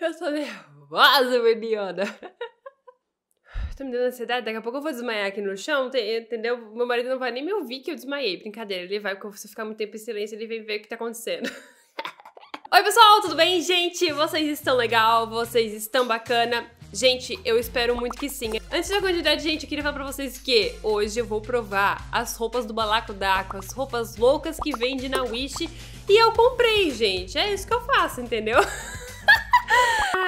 Eu tô nervosa, menina. Tô me dando ansiedade, daqui a pouco eu vou desmaiar aqui no chão, entendeu? Meu marido não vai nem me ouvir que eu desmaiei. Brincadeira, ele vai, porque se eu ficar muito tempo em silêncio, ele vem ver o que tá acontecendo. Oi, pessoal, tudo bem? Gente, vocês estão legal? Vocês estão bacana? Gente, eu espero muito que sim. Antes da quantidade, gente, eu queria falar pra vocês que hoje eu vou provar as roupas do Balaco Daco, as roupas loucas que vende na Wish. E eu comprei, gente. É isso que eu faço, entendeu?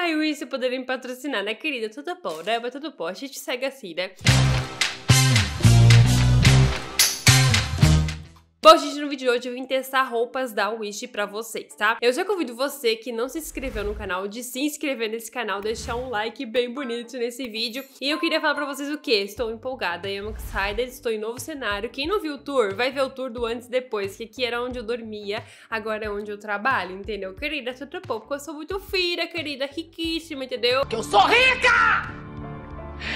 Ai, Wish poderia me patrocinar, né, querida? Tudo bom, né? Mas tudo bom. A gente Bom, gente, no vídeo de hoje eu vim testar roupas da Wish pra vocês, tá? Eu já convido você que não se inscreveu no canal de se inscrever nesse canal, deixar um like bem bonito nesse vídeo. E eu queria falar pra vocês o quê? Estou empolgada, eu amo excited, estou em novo cenário. Quem não viu o tour, vai ver o tour do antes e depois, que aqui era onde eu dormia, agora é onde eu trabalho, entendeu? Querida, tudo bom, porque eu sou muito fina, querida, riquíssima, entendeu? Que eu sou rica!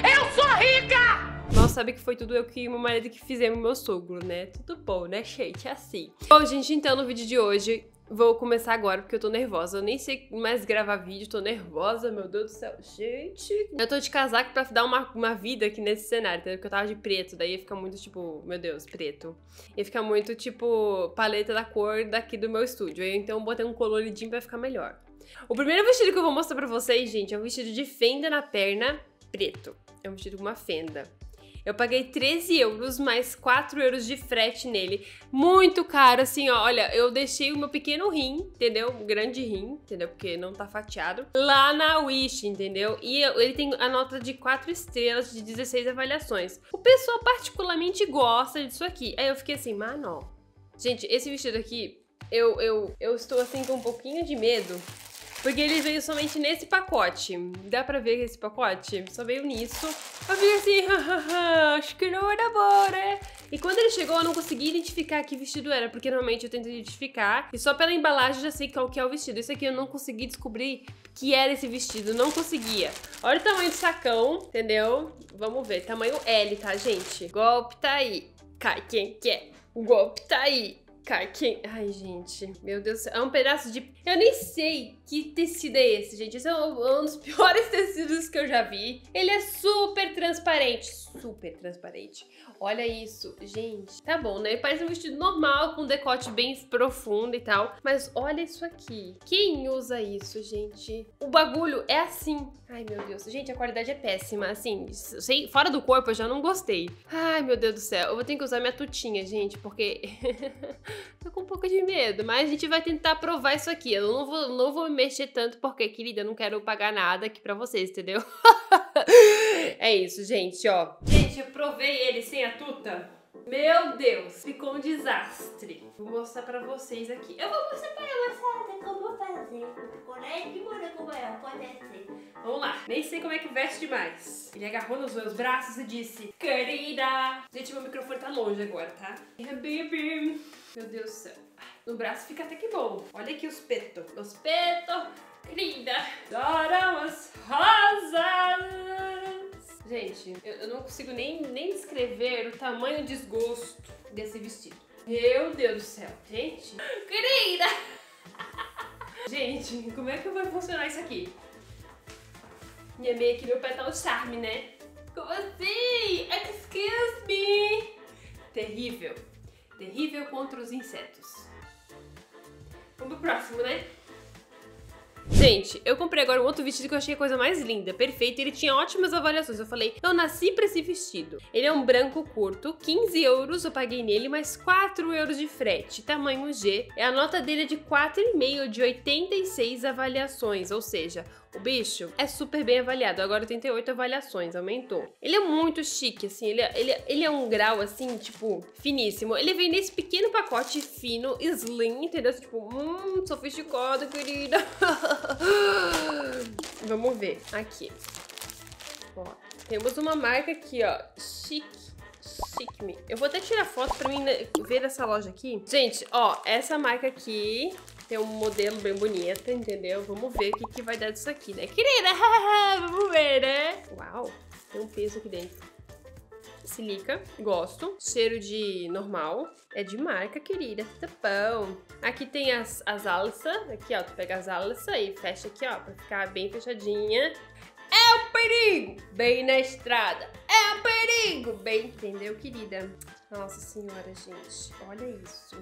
Eu sou rica! Mal sabe que foi tudo eu que meu marido que fizemos meu sogro, né? Tudo bom, né, gente? É assim. Bom, gente, então no vídeo de hoje Vou começar agora porque eu tô nervosa. Eu nem sei mais gravar vídeo, tô nervosa, meu Deus do céu. Gente, eu tô de casaco pra dar uma, uma vida aqui nesse cenário, entendeu? Porque eu tava de preto, daí ia ficar muito tipo, meu Deus, preto. Ia ficar muito tipo paleta da cor daqui do meu estúdio. Então eu botei um coloridinho pra ficar melhor. O primeiro vestido que eu vou mostrar pra vocês, gente, é um vestido de fenda na perna preto. É um vestido com uma fenda. Eu paguei 13 euros mais 4 euros de frete nele. Muito caro, assim, ó. Olha, eu deixei o meu pequeno rim, entendeu? Um grande rim, entendeu? Porque não tá fatiado. Lá na Wish, entendeu? E ele tem a nota de 4 estrelas de 16 avaliações. O pessoal particularmente gosta disso aqui. Aí eu fiquei assim, mano. Gente, esse vestido aqui, eu, eu, eu estou assim com um pouquinho de medo porque ele veio somente nesse pacote. Dá pra ver esse pacote? Só veio nisso. Eu vi assim, acho que não era bom, né? E quando ele chegou, eu não consegui identificar que vestido era, porque normalmente eu tento identificar e só pela embalagem já sei qual que é o vestido. Esse aqui eu não consegui descobrir que era esse vestido, não conseguia. Olha o tamanho do sacão, entendeu? Vamos ver, tamanho L, tá, gente? Golpe tá aí. Cai quem quer. O golpe tá aí. Quem... Ai, gente, meu Deus do céu. É um pedaço de... Eu nem sei que tecido é esse, gente. Esse é um, um dos piores tecidos que eu já vi. Ele é super transparente. Super transparente. Olha isso, gente. Tá bom, né? Parece um vestido normal, com decote bem profundo e tal. Mas olha isso aqui. Quem usa isso, gente? O bagulho é assim. Ai, meu Deus. Gente, a qualidade é péssima. Assim, sei, fora do corpo eu já não gostei. Ai, meu Deus do céu. Eu vou ter que usar minha tutinha, gente, porque... Tô com um pouco de medo, mas a gente vai tentar provar isso aqui. Eu não vou, não vou mexer tanto porque, querida, eu não quero pagar nada aqui pra vocês, entendeu? é isso, gente, ó. Gente, eu provei ele sem a tuta. Meu Deus, ficou um desastre. Vou mostrar pra vocês aqui. Eu vou mostrar pra ela, sabe como fazer. Ficou nem demora como é, pode ser. Vamos lá. Nem sei como é que veste demais. Ele agarrou nos meus braços e disse, querida. Gente, meu microfone tá longe agora, tá? Baby. Meu Deus do céu. No braço fica até que bom. Olha aqui os petos. Os petos, querida. Adoram as rosas. Gente, eu, eu não consigo nem, nem descrever o tamanho de desgosto desse vestido. Meu Deus do céu. Gente. Querida. Gente, como é que vai funcionar isso aqui? Minha meia aqui, meu pé tá um charme, né? Como assim? Excuse me! Terrível. Terrível contra os insetos. Vamos pro próximo, né? Gente, eu comprei agora um outro vestido que eu achei a coisa mais linda, perfeito. Ele tinha ótimas avaliações. Eu falei, eu nasci pra esse vestido. Ele é um branco curto, 15 euros eu paguei nele, mais 4 euros de frete, tamanho G. A nota dele é de 4,5 de 86 avaliações, ou seja, o bicho é super bem avaliado, agora 88 avaliações, aumentou. Ele é muito chique, assim, ele, é, ele, é, ele é um grau, assim, tipo, finíssimo. Ele vem nesse pequeno pacote fino, slim, entendeu? Tipo, hum, sofisticado, querida. Vamos ver, aqui. Ó, temos uma marca aqui, ó, chique. Chique Me. Eu vou até tirar foto pra mim né, ver essa loja aqui. Gente, ó, essa marca aqui tem um modelo bem bonito, entendeu? Vamos ver o que, que vai dar disso aqui, né? Querida, vamos ver, né? Uau, tem um peso aqui dentro. silica, gosto. Cheiro de normal, é de marca, querida, tapão. Aqui tem as, as alças, aqui ó, tu pega as alças e fecha aqui ó, pra ficar bem fechadinha. É o perigo! Bem na estrada. É o perigo! Bem, entendeu, querida? Nossa senhora, gente. Olha isso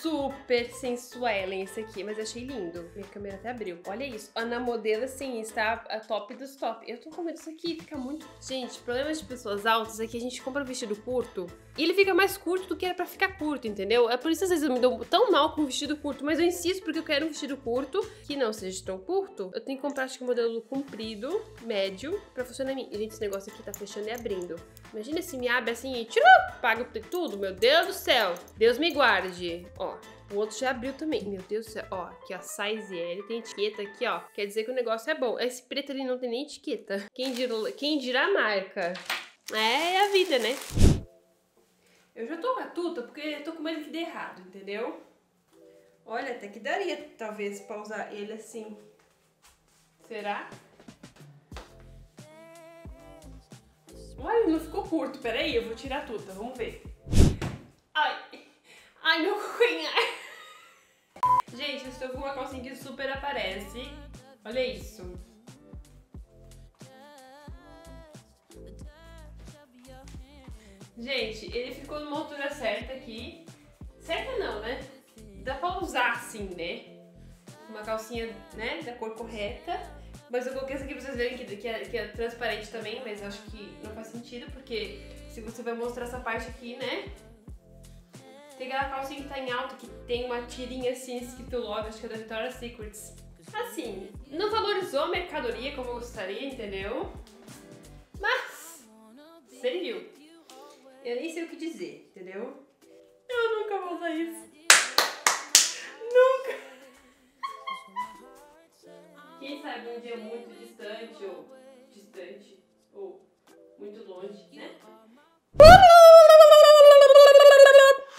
super sensuelen esse aqui, mas achei lindo. Minha câmera até abriu. Olha isso. A na modelo, assim, está a top dos top. Eu tô com medo disso aqui, fica muito... Gente, problema de pessoas altas é que a gente compra vestido curto e ele fica mais curto do que era pra ficar curto, entendeu? É por isso que às vezes eu me dou tão mal com um vestido curto, mas eu insisto porque eu quero um vestido curto que não seja tão curto. Eu tenho que comprar, acho que um modelo comprido, médio, pra funcionar em mim. Gente, esse negócio aqui tá fechando e abrindo. Imagina se me abre assim e tira, paga tudo, meu Deus do céu. Deus me guarde. Ó, o outro já abriu também. Meu Deus do céu. Ó, aqui, ó, size L, tem etiqueta aqui, ó. Quer dizer que o negócio é bom. Esse preto ali não tem nem etiqueta. Quem dirá, quem dirá a marca? É a vida, né? Eu já tô com a tuta porque eu tô com medo que dê errado, entendeu? Olha, até que daria, talvez, pra usar ele assim. Será? Olha, não ficou curto. Peraí, eu vou tirar a tuta. Vamos ver. Ai, ai, meu cunha. Gente, eu estou com uma calcinha que super aparece. Olha isso. Gente, ele ficou numa altura certa aqui. Certa não, né? Dá pra usar assim, né? Uma calcinha, né, da cor correta. Mas eu coloquei essa aqui pra vocês verem que, que, é, que é transparente também, mas acho que não faz sentido, porque se você vai mostrar essa parte aqui, né? Tem aquela calcinha que tá em alta, que tem uma tirinha assim, escrito logo, acho que é da Victoria's Secrets. Assim, não valorizou a mercadoria como eu gostaria, entendeu? Mas, serviu. Eu nem sei o que dizer, entendeu? Eu nunca vou usar isso. Nunca! Quem sabe um dia muito distante, ou distante, ou muito longe, né?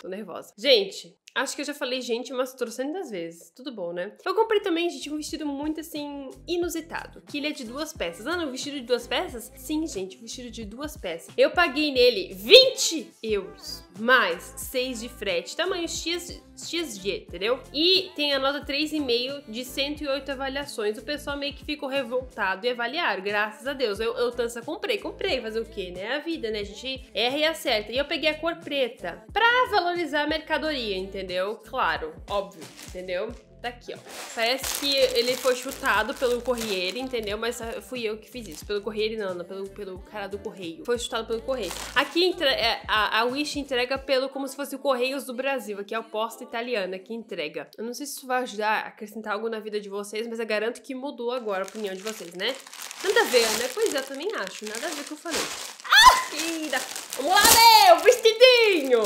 Tô nervosa. Gente, Acho que eu já falei, gente, umas trocentas vezes. Tudo bom, né? Eu comprei também, gente, um vestido muito, assim, inusitado. Que ele é de duas peças. Ah, não, vestido de duas peças? Sim, gente, vestido de duas peças. Eu paguei nele 20 euros, mais 6 de frete. Tamanho X, XG, entendeu? E tem a nota 3,5 de 108 avaliações. O pessoal meio que ficou revoltado e avaliaram, graças a Deus. Eu, eu Tança, comprei, comprei. Fazer o quê, né? A vida, né? A gente erra e acerta. E eu peguei a cor preta pra valorizar a mercadoria, entendeu? Claro, óbvio, entendeu? Daqui, ó. Parece que ele foi chutado pelo Corriere, entendeu? Mas fui eu que fiz isso. Pelo Corriere, não, não pelo, pelo cara do Correio. Foi chutado pelo Correio. Aqui é, a, a Wish entrega pelo como se fosse o Correios do Brasil. Aqui é o posta italiana que entrega. Eu não sei se isso vai ajudar a acrescentar algo na vida de vocês, mas eu garanto que mudou agora a opinião de vocês, né? Nada a ver, né? Pois é, eu também acho. Nada a ver com o que eu falei. Ah! Ida. Vamos lá, meu! Vestidinho!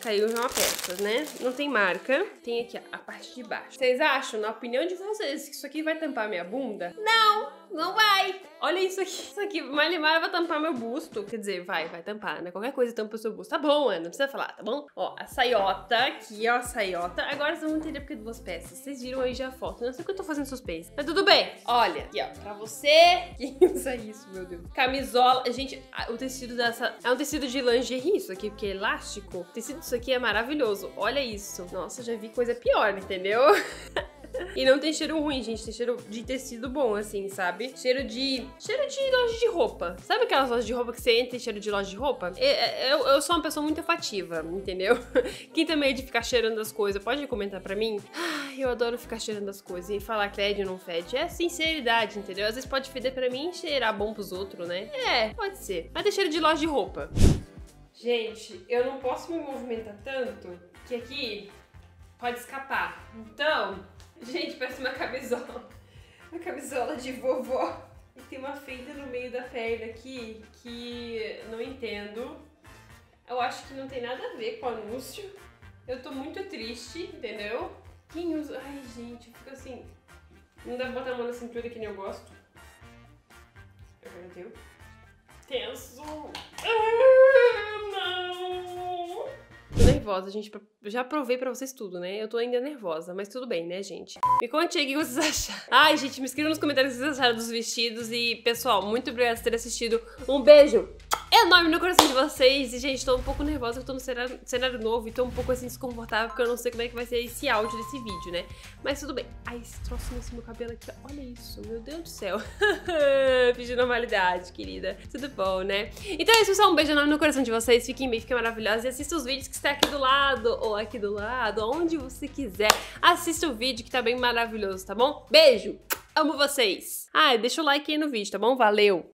Caiu uma peça, né? Não tem marca. Tem aqui a parte de baixo. Vocês acham, na opinião de vocês, que isso aqui vai tampar minha bunda? Não, não vai. Olha isso aqui. Isso aqui, Malimara vai tampar meu busto. Quer dizer, vai, vai tampar, né? Qualquer coisa tampa o seu busto. Tá bom, Ana, não precisa falar, tá bom? Ó, a saiota aqui, ó, a saiota. Agora vocês vão entender porque duas peças. Vocês viram aí já a foto. Não sei o que eu tô fazendo suspense. Mas tudo bem. Olha, aqui, ó, pra você que usa isso, meu Deus. Camisola. Gente, o tecido dessa... É um tecido de lingerie isso aqui, porque é elástico. O tecido disso aqui é maravilhoso. Olha isso. Nossa, já vi coisa pior, entendeu? E não tem cheiro ruim, gente. Tem cheiro de tecido bom, assim, sabe? Cheiro de. Cheiro de loja de roupa. Sabe aquelas lojas de roupa que você entra e cheiro de loja de roupa? Eu, eu sou uma pessoa muito afativa, entendeu? Quem tem medo de ficar cheirando as coisas, pode comentar pra mim? Eu adoro ficar cheirando as coisas e falar que fede ou não fede. É sinceridade, entendeu? Às vezes pode feder pra mim e cheirar bom pros outros, né? É, pode ser. Mas tem cheiro de loja de roupa. Gente, eu não posso me movimentar tanto que aqui pode escapar. Então, Gente, parece uma camisola. Uma camisola de vovó. E tem uma feita no meio da perna aqui que não entendo. Eu acho que não tem nada a ver com o anúncio. Eu tô muito triste, entendeu? Quem usa. Ai, gente, eu fico assim. Não dá pra botar a mão na cintura que nem eu gosto. Agora deu. Tenso. Ah! Tô nervosa, gente. Já provei pra vocês tudo, né? Eu tô ainda nervosa, mas tudo bem, né, gente? Me conte aí o que vocês acharam. Ai, gente, me escrevam nos comentários o que vocês acharam dos vestidos. E, pessoal, muito obrigada por ter assistido. Um beijo enorme no coração de vocês. E, gente, tô um pouco nervosa, eu tô no cenário, cenário novo e tô um pouco, assim, desconfortável, porque eu não sei como é que vai ser esse áudio desse vídeo, né? Mas tudo bem. Ai, esse troço nesse meu cabelo aqui, olha isso, meu Deus do céu. Fingi normalidade, querida. Tudo bom, né? Então é isso, pessoal. Um beijo enorme no coração de vocês. Fiquem bem, fiquem maravilhosos. E assista os vídeos que está aqui do lado, ou aqui do lado, onde você quiser. Assista o vídeo que tá bem maravilhoso, tá bom? Beijo! Amo vocês! Ah, deixa o like aí no vídeo, tá bom? Valeu!